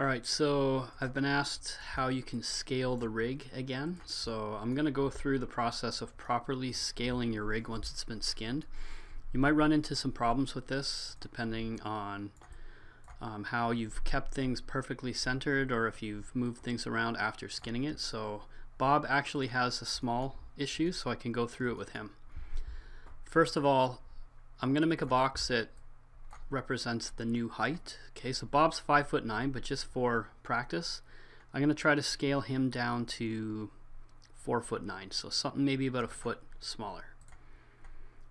Alright, so I've been asked how you can scale the rig again. So I'm going to go through the process of properly scaling your rig once it's been skinned. You might run into some problems with this depending on um, how you've kept things perfectly centered or if you've moved things around after skinning it. So Bob actually has a small issue so I can go through it with him. First of all, I'm going to make a box that represents the new height. Okay, so Bob's five foot nine, but just for practice, I'm going to try to scale him down to four foot nine, so something maybe about a foot smaller.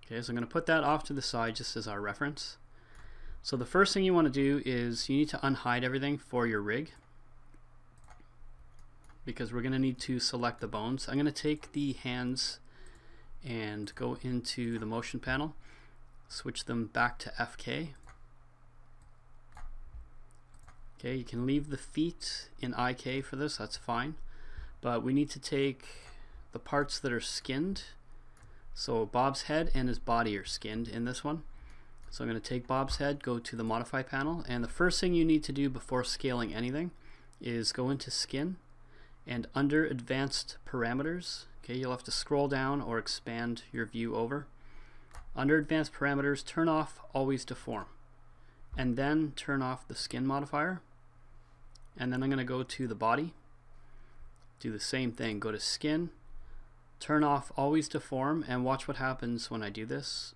Okay, so I'm going to put that off to the side just as our reference. So the first thing you want to do is you need to unhide everything for your rig because we're going to need to select the bones. I'm going to take the hands and go into the motion panel, switch them back to FK Okay, you can leave the feet in IK for this, that's fine. But we need to take the parts that are skinned. So Bob's head and his body are skinned in this one. So I'm going to take Bob's head, go to the modify panel, and the first thing you need to do before scaling anything is go into skin and under advanced parameters, okay, you'll have to scroll down or expand your view over. Under advanced parameters, turn off always deform and then turn off the skin modifier. And then I'm going to go to the body do the same thing go to skin turn off always deform and watch what happens when I do this.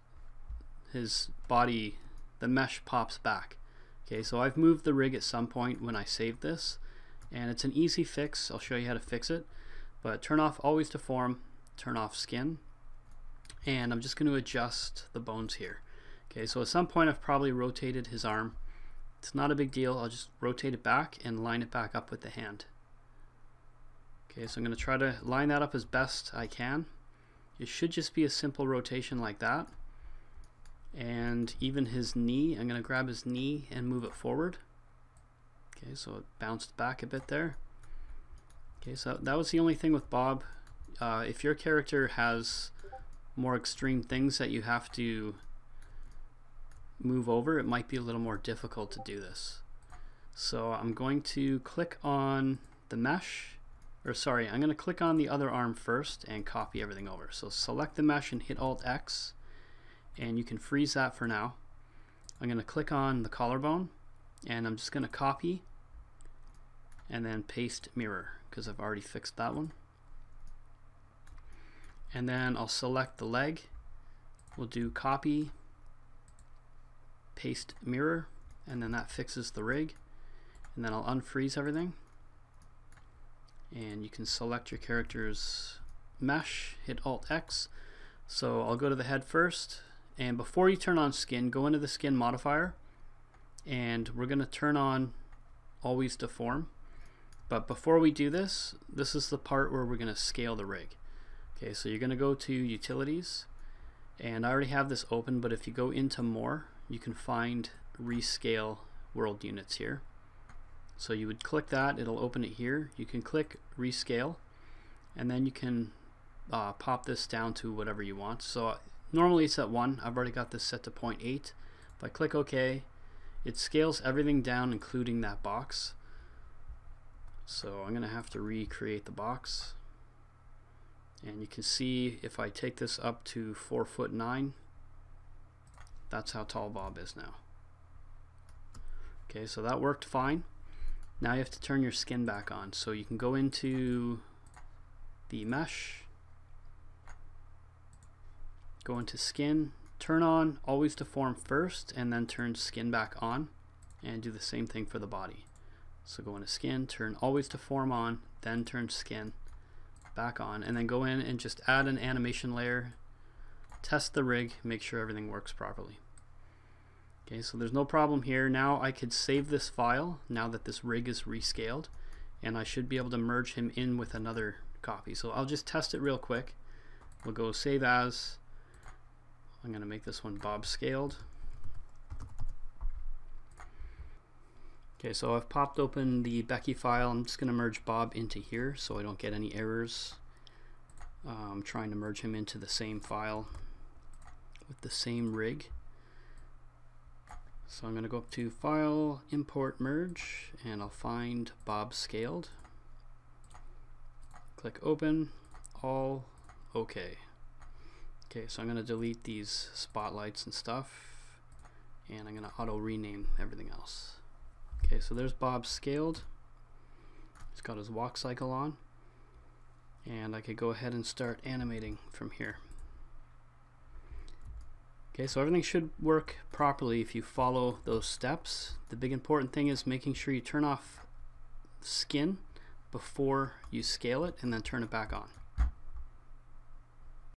His body the mesh pops back. Okay so I've moved the rig at some point when I saved this and it's an easy fix. I'll show you how to fix it. But turn off always deform turn off skin and I'm just going to adjust the bones here okay so at some point I've probably rotated his arm it's not a big deal. I'll just rotate it back and line it back up with the hand. Okay, so I'm going to try to line that up as best I can. It should just be a simple rotation like that. And even his knee, I'm going to grab his knee and move it forward. Okay, so it bounced back a bit there. Okay, so that was the only thing with Bob. Uh, if your character has more extreme things that you have to move over, it might be a little more difficult to do this. So I'm going to click on the mesh, or sorry, I'm going to click on the other arm first and copy everything over. So select the mesh and hit Alt X, and you can freeze that for now. I'm going to click on the collarbone, and I'm just going to copy and then paste mirror because I've already fixed that one. And then I'll select the leg. We'll do copy paste mirror and then that fixes the rig and then I'll unfreeze everything. And you can select your character's mesh hit alt X. So I'll go to the head first and before you turn on skin go into the skin modifier and we're gonna turn on always deform. But before we do this this is the part where we're gonna scale the rig. Okay so you're gonna go to utilities and I already have this open but if you go into more you can find rescale world units here. So you would click that, it'll open it here. You can click rescale and then you can uh, pop this down to whatever you want. So normally it's at 1, I've already got this set to 0.8. If I click OK, it scales everything down including that box. So I'm going to have to recreate the box. And you can see if I take this up to 4 foot 9, that's how tall Bob is now. Okay, so that worked fine. Now you have to turn your skin back on. So you can go into the mesh, go into skin, turn on always deform first, and then turn skin back on, and do the same thing for the body. So go into skin, turn always deform on, then turn skin back on, and then go in and just add an animation layer test the rig, make sure everything works properly. Okay, so there's no problem here. Now I could save this file now that this rig is rescaled and I should be able to merge him in with another copy. So I'll just test it real quick. We'll go save as. I'm going to make this one Bob scaled. Okay, so I've popped open the Becky file. I'm just going to merge Bob into here so I don't get any errors. Uh, I'm trying to merge him into the same file with the same rig. So I'm going to go up to File, Import Merge, and I'll find Bob Scaled. Click Open, All, OK. Okay, so I'm going to delete these spotlights and stuff, and I'm going to auto rename everything else. Okay, so there's Bob Scaled. He's got his walk cycle on, and I could go ahead and start animating from here. Okay, so everything should work properly if you follow those steps. The big important thing is making sure you turn off skin before you scale it and then turn it back on.